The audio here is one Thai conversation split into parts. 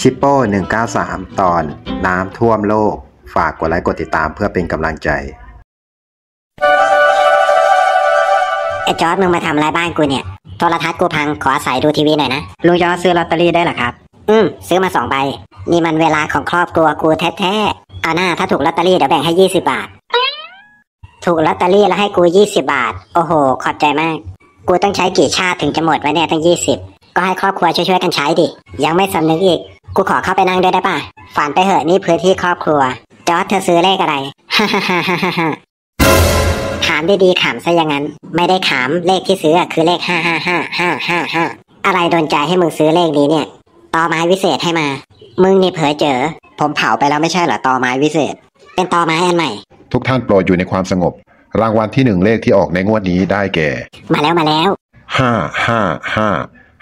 ชิปโป้ 193 ตอน น้ำท่วมโลก ฝากกดไลค์กดติดตามเพื่อเป็นกำลังใจ ไอ้จอร์ดมึงมาทำอะไรบ้านกูเนี่ย โทรทัศน์กูพังขออาศัยดูทีวีหน่อยนะ ลุงยอดซื้อลอตเตอรี่ได้เหรอครับ อืม ซื้อมาสองใบ นี่มันเวลาของครอบครัวกูแท้ๆเอาน่าถ้าถูกลอตเตอรี่เดี๋ยวแบ่งให้ยี่สิบาท ถูกลอตเตอรี่แล้วให้กูยี่สิบาท โอ้โห ขอบใจมาก กูต้องใช้กี่ชาติถึงจะหมดวะเนี่ยตั้งยี่สิบก็ให้ครอบครัวช่วยๆกันใช้ดิ ยังไม่สำนึกอีก กูขอเข้าไปนั่งด้วยได้ป่ะ ฝันไปเหอะนี่พื้นที่ครอบครัว จอร์ดเธอซื้อเลขอะไร ฮ่าฮ่าฮ่าฮ่าฮ่าถามดีๆขำซะอย่างนั้น ไม่ได้ขำเลขที่ซื้ออะคือเลขห้าห้าห้าห้าห้าห้าอะไรโดนใจให้มึงซื้อเลขนี้เนี่ยต่อไม้วิเศษให้มา มึงนี่เผลอเจอ ผมเผาไปแล้วไม่ใช่เหรอตอไม้วิเศษ เป็นต่อไม้อันใหม่ ทุกท่านโปรดอยู่ในความสงบ รางวัลที่หนึ่งเลขที่ออกในงวดนี้ได้แก่ มาแล้วมาแล้วห้าห้าห้า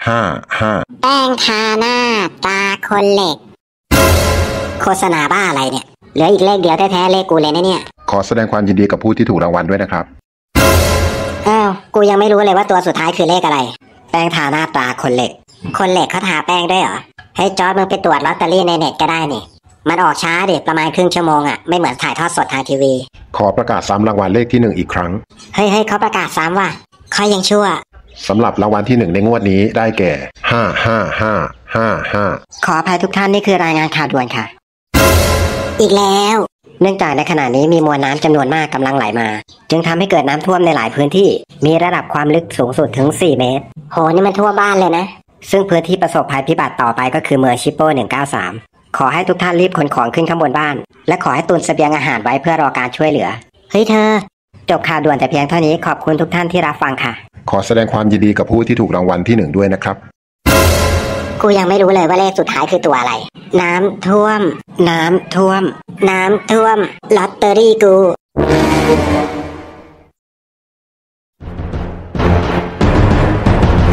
ห้าห้าแป้งทาหน้าตาคนเหล็ก โฆษณาบ้าอะไรเนี่ย เหลืออีกเลขเดียวแท้ๆเลขกูเลยนะเนี่ย ขอแสดงความยินดีกับผู้ที่ถูกรางวัลด้วยนะครับ อ้าว กูยังไม่รู้เลยว่าตัวสุดท้ายคือเลขอะไร แป้งทาหน้าตาคนเหล็ก คนเหล็กเขาทาแป้งด้วยเหรอเฮ้ยจอร์ดมึงไปตรวจลอตเตอรี่ในเน็ตก็ได้นี่ มันออกช้าดิประมาณครึ่งชั่วโมงอะไม่เหมือนถ่ายทอดสดทางทีวี ขอประกาศซ้ำรางวัลเลขที่หนึ่งอีกครั้ง เฮ้ยเฮ้ยเขาประกาศซ้ำว่ะเขายังชั่ว สำหรับรางวัลที่หนึ่งในงวดนี้ได้แก่ห้าห้าห้าห้าห้าขออภัยทุกท่านนี่คือรายงานข่าวด่วนค่ะ อีกแล้ว เนื่องจากในขณะนี้มีมวลน้ำจำนวนมากกำลังไหลมา จึงทำให้เกิดน้ำท่วมในหลายพื้นที่ มีระดับความลึกสูงสุดถึง 4 เมตร โหนี่มันทั่วบ้านเลยนะ ซึ่งพื้นที่ประสบภัยพิบัติต่อไปก็คือเมืองชิปโป้193 ขอให้ทุกท่านรีบขนของขึ้นข้างบนบ้าน และขอให้ตุนเสบียงอาหารไว้เพื่อรอการช่วยเหลือ เฮ้ยเธอ จบข่าวด่วนแต่เพียงเท่านี้ขอบคุณทุกท่านที่รับฟังค่ะ ขอแสดงความยินดีกับผู้ที่ถูกรางวัลที่หนึ่งด้วยนะครับ กูยังไม่รู้เลยว่าเลขสุดท้ายคือตัวอะไร น้ำท่วม น้ำท่วม น้ำท่วมลอตเตอรี่กู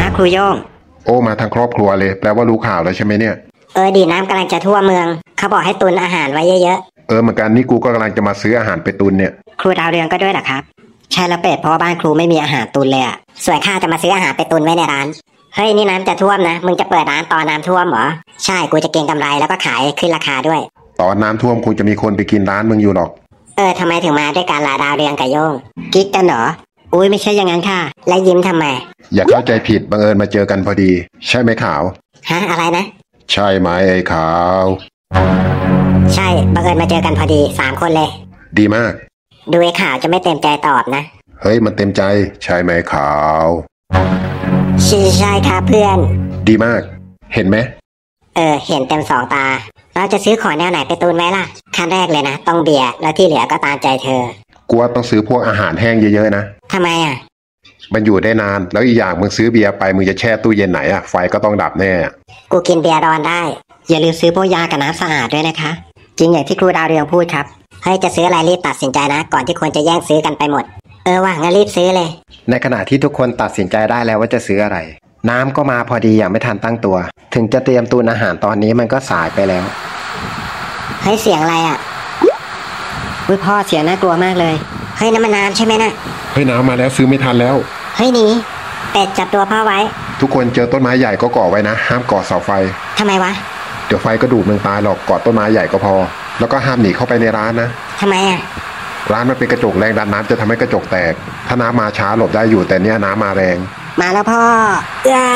อาครูโย่งโอ้มาทางครอบครัวเลย แปลว่ารู้ข่าวแล้วใช่ไหมเนี่ย เออดีน้ำกำลังจะท่วมเมือง เขาบอกให้ตุนอาหารไว้เยอะเออเหมือนกันนี่กูก็กำลังจะมาซื้ออาหารไปตุนเนี่ยครูดาวเรืองก็ด้วยเหรอครับ ใช่แล้วเป็ดเพราะว่าบ้านครูไม่มีอาหารตุนเลยอะๆ ส่วนข้าจะมาซื้ออาหารไปตุนไว้ในร้าน เฮ้ยนี่น้ำจะท่วมนะ มึงจะเปิดร้านตอนน้ำท่วมเหรอ ใช่กูจะเก็งกำไรแล้วก็ขายขึ้นราคาด้วย ตอนน้ำท่วมคงจะมีคนไปกินร้านมึงอยู่หรอก เออทำไมถึงมาด้วยการลาดาวเรืองกับโยง กิ๊กกันเหรอ อุ้ยไม่ใช่อย่างนั้นค่ะ และยิ้มทำไม อย่าเข้าใจผิดบังเอิญมาเจอกันพอดี ใช่ไหมขาว ฮะอะไรนะ ใช่ไหมไอ้ขาว ใช่บังเอิญมาเจอกันพอดีสามคนเลย ดีมาก ดูไอ้ข่าวจะไม่เต็มใจตอบนะ เฮ้ย มันเต็มใจ ใช่ไหมขาวใช่ใช่ครับเพื่อน ดีมาก เห็นไหม เออ เห็นเต็มสองตา เราจะซื้อของแนวไหนไปตุนไว้ล่ะ ขั้นแรกเลยนะ ต้องเบียร์ แล้วที่เหลือก็ตามใจเธอกูว่าต้องซื้อพวกอาหารแห้งเยอะๆนะทำไมอะ มันอยู่ได้นาน แล้วอีกอย่างมึงซื้อเบียร์ไป มึงจะแช่ตู้เย็นไหนอะไฟก็ต้องดับแน่ กูกินเบียร์ร้อนได้ อย่าลืมซื้อพวกยากับน้ำสะอาดด้วยนะคะ จริงอย่างที่ครูดาวเรืองพูดครับ เฮ้ย จะซื้ออะไรรีบตัดสินใจนะ ก่อนที่คนจะแย่งซื้อกันไปหมด เออว่ะงั้นรีบซื้อเลย ในขณะที่ทุกคนตัดสินใจได้แล้วว่าจะซื้ออะไร น้ำก็มาพอดีอย่างไม่ทันตั้งตัว ถึงจะเตรียมตุนอาหารตอนนี้มันก็สายไปแล้ว เฮ้ยเสียงอะไรอะอุ้ยพ่อเสียงน่ากลัวมากเลย เฮ้ยน้ำมันน้ำใช่ไหมนะเฮ้ยน้ำมาแล้วซื้อไม่ทันแล้ว เฮ้ยหนีเป็ดจับตัวพ่อไว้ทุกคนเจอต้นไม้ใหญ่ก็ก่อไว้นะ ห้ามก่อเสาไฟ ทำไมวะเดี๋ยวไฟก็ดูดมึงตายหรอกก่อต้นไม้ใหญ่ก็พอ แล้วก็ห้ามหนีเข้าไปในร้านนะทำไมอะ ร้านมันเป็นกระจกแรงดันน้ำจะทำให้กระจกแตก ถ้าน้ำมาช้าหลบได้อยู่แต่เนี้ยน้ำมาแรง มาแล้วพ่อเอ้า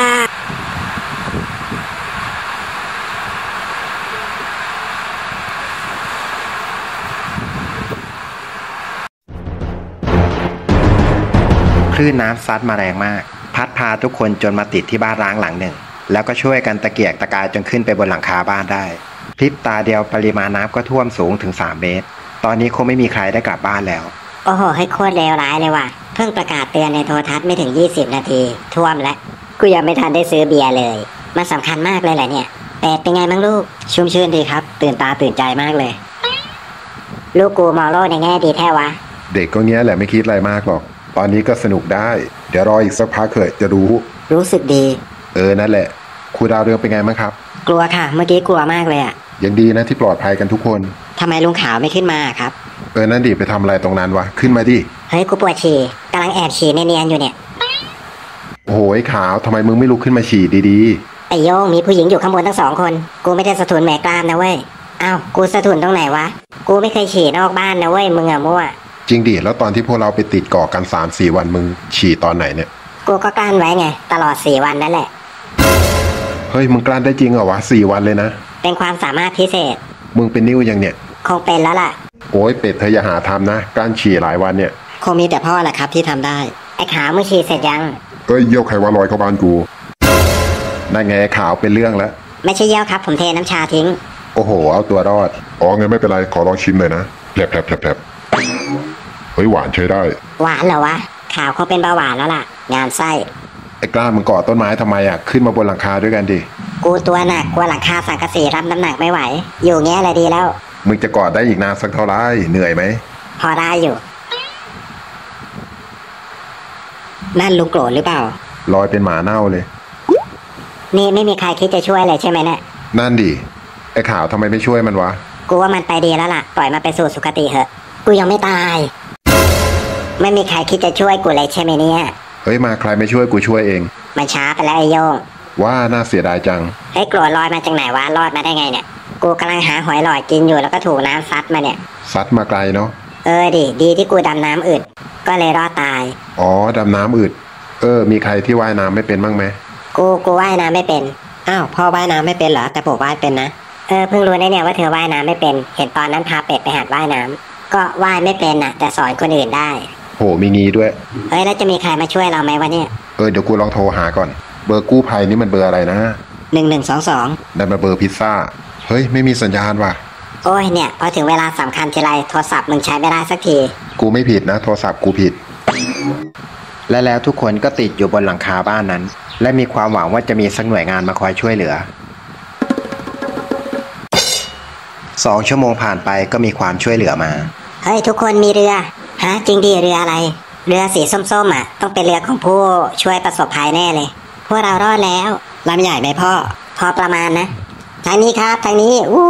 คลื่นน้ำซัดมาแรงมาก พัดพาทุกคนจนมาติดที่บ้านร้างหลังหนึ่ง แล้วก็ช่วยกันตะเกียกตะกายจนขึ้นไปบนหลังคาบ้านได้พริบตาเดียวปริมาณน้ำก็ท่วมสูงถึง 3 เมตร ตอนนี้คงไม่มีใครได้กลับบ้านแล้ว โอ้โห ให้โคตรเลวร้ายเลยว่ะ เพิ่งประกาศเตือนในโทรทัศน์ไม่ถึง 20 นาที ท่วมแล้ว กูยังไม่ทันได้ซื้อเบียร์เลย มันสำคัญมากเลยแหละเนี่ยเป็ดเป็นไงบ้างลูก ชุ่มชื่นดีครับ ตื่นตาตื่นใจมากเลย ลูกกูมองโลกในแง่ดีแท้วะ เด็กก็เงี้ยแหละไม่คิดอะไรมากหรอก ตอนนี้ก็สนุกได้ เดี๋ยวรออีกสักพักเถอะจะรู้ รู้สึกดี เออนั่นแหละครูดาวเรืองเป็นไงบ้างครับ กลัวค่ะ เมื่อกี้กลัวมากเลยอะยังดีนะที่ปลอดภัยกันทุกคนทำไมลุงขาวไม่ขึ้นมาครับ เออนั่นดิไปทำอะไรตรงนั้นวะขึ้นมาดิเฮ้ยกูปวดฉี่กำลังแอบฉี่เนียนๆอยู่เนี่ยโอ้โหไอ้ขาวทำไมมึงไม่ลุกขึ้นมาฉี่ดีไอโยงมีผู้หญิงอยู่ข้างบนทั้งสองคน กูไม่ได้สะทุนแหมกล้ามนะเว้ยอ้าวกูสะทุนตรงไหนวะกูไม่เคยฉี่นอกบ้านนะเว้ยมึงอะมั่วจริงดิแล้วตอนที่พวกเราไปติดเกาะกัน3 4วันมึงฉี่ตอนไหนเนี่ย กูก็กลั้นไว้ไงตลอดสี่วันนั่นแหละ เฮ้ยมึงกลั้นได้จริงเหรอวะสี่วันเลยนะ เป็นความสามารถพิเศษ มึงเป็นนิ้วยังเนี่ย คงเป็นแล้วล่ะ โอ้ยเป็ดเธออย่าหาทำนะกลั้นฉี่หลายวันเนี่ย คงมีแต่พ่อแหละครับที่ทำได้ ไอ้ขาวมึงฉี่เสร็จยัง เอ้ยเยี่ยวใครว่าลอยเข้าบ้านกูนั่นไงขาวเป็นเรื่องแล้ว ไม่ใช่เยี่ยวครับ ผมเทน้ำชาทิ้ง โอ้โห เอาตัวรอด อ๋องั้นไม่เป็นไรขอลองชิมหน่อยนะแผลบแผลบแผลบแผลบเฮ้ยหวานใช้ได้ หวานเหรอวะขาวคงเป็นเบาหวานแล้วล่ะ งานไส้ ไอ้กล้ามึงเกาะต้นไม้ทำไมอะขึ้นมาบนหลังคาด้วยกันดิกูตัวหนักกลัวหลังคาสังกะสีรับน้ำหนักไม่ไหว อยู่เงี้ยเลยดีแล้ว มึงจะเกาะได้อีกนานสักเท่าไหรเหนื่อยไหมพอได้อยู่นั่นลุงโกรธหรือเปล่าลอยเป็นหมาเน่าเลย นี่ไม่มีใครคิดจะช่วยเลยใช่ไหมเนี่ยนั่นดิไอ้ขาวทำไมไม่ช่วยมันวะกูว่ามันไปดีแล้วล่ะ ปล่อยมันไปสู่สุคติเถอะ กูยังไม่ตาย ไม่มีใครคิดจะช่วยกูเลยใช่ไหมเนี่ยเฮ้ยมาใครไม่ช่วยกูช่วยเอง มันช้าไปแล้วไอโยงว่าน่าเสียดายจังไอ้ยโกรธลอยมาจากไหนวะรอดมาได้ไงเนี่ย กูกำลังหาหอยหลอดกินอยู่แล้วก็ถูกน้ำซัดมาเนี่ย ซัดมาไกลเนาะ เออดิดีที่กูดำน้ำอึด ก็เลยรอดตาย อ๋อดำน้ำอืดเออ มีใครที่ว่ายน้ำไม่เป็นบ้างไหมกูกูว่ายน้ำไม่เป็น อ้าวพ่อว่ายน้ำไม่เป็นเหรอแต่ผมว่ายเป็นนะ เออเพิ่งรู้นะเนี่ยว่าเธอว่ายน้ำไม่เป็น เห็นตอนนั้นพาเป็ดไปหัดว่ายน้ำก็ว่ายไม่เป็นน่ะ แต่สอนคนอื่นได้ โหมีงี้ด้วย เฮ้ยแล้วจะมีใครมาช่วยเราไหมวะเนี่ยเออเดี๋ยวกูลองโทรหาก่อน เบอร์กู้ภัยนี่มันเบอร์อะไรนะหนึ่งหนึ่งสองสองได้มาเบอร์พิซซ่า เฮ้ยไม่มีสัญญาณว่ะ โอ้ยเนี่ยพอถึงเวลาสำคัญทีไรโทรศัพท์มึงใช้ไม่ได้สักที กูไม่ผิดนะ โทรศัพท์กูผิด และแล้วทุกคนก็ติดอยู่บนหลังคาบ้านนั้น และมีความหวังว่าจะมีสักหน่วยงานมาคอยช่วยเหลือสองชั่วโมงผ่านไปก็มีความช่วยเหลือมา เฮ้ยทุกคนมีเรือ ฮะจริงดิเรืออะไร เรือสีส้มๆอะ ต้องเป็นเรือของผู้ช่วยประสบภัยแน่เลย พวกเรารอดแล้วลำใหญ่ไหมพ่อ พอประมาณนะทางนี้ครับทางนี้อู้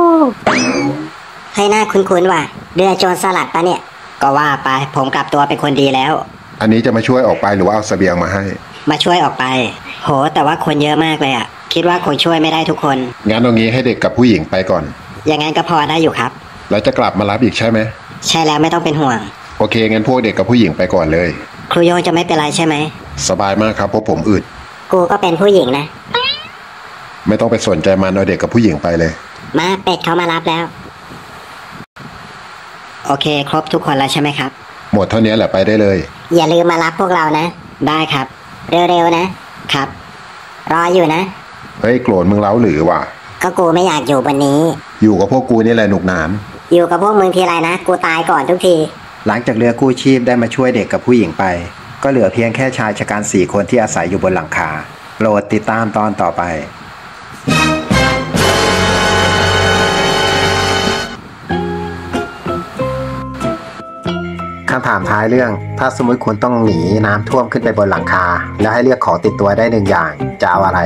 เฮ้ยหน้าคุ้นๆว่ะ เรือโจรสลัดปะเนี่ย ก็ว่าไปผมกลับตัวเป็นคนดีแล้ว อันนี้จะมาช่วยออกไปหรือว่าเอาเสบียงมาให้ มาช่วยออกไป โห แต่ว่าคนเยอะมากเลยอะคิดว่าคงช่วยไม่ได้ทุกคน งั้นเอางี้ให้เด็กกับผู้หญิงไปก่อน อย่างนั้นก็พอได้อยู่ครับ แล้วจะกลับมารับอีกใช่ไหม ใช่แล้วไม่ต้องเป็นห่วง โอเคงั้นพวกเด็กกับผู้หญิงไปก่อนเลย ครูโยงจะไม่เป็นไรใช่ไหม สบายมากครับเพราะผมอึด กูก็เป็นผู้หญิงนะ ไม่ต้องไปสนใจมันเอาเด็กกับผู้หญิงไปเลย มาเป็ดเขามารับแล้ว โอเค ครบทุกคนแล้วใช่ไหมครับ หมดเท่านี้แหละไปได้เลย อย่าลืมมารับพวกเรานะ ได้ครับ เร็วๆนะครับ รออยู่นะ เฮ้ยโกรธมึงเล้าหรือวะก็กูไม่อยากอยู่บนนี้ อยู่กับพวกกูนี่แหละหนุกหนาน อยู่กับพวกมึงทีไรนะ กูตายก่อนทุกที หลังจากเรือกู้ชีพได้มาช่วยเด็กกับผู้หญิงไป ก็เหลือเพียงแค่ชายชะกันสี่คนที่อาศัยอยู่บนหลังคาโปรดติดตามตอนต่อไป คำถามท้ายเรื่อง ถ้าสมมติคุณต้องหนีน้ำท่วมขึ้นไปบนหลังคา แล้วให้เลือกของติดตัวได้หนึ่งอย่าง จะเอาอะไร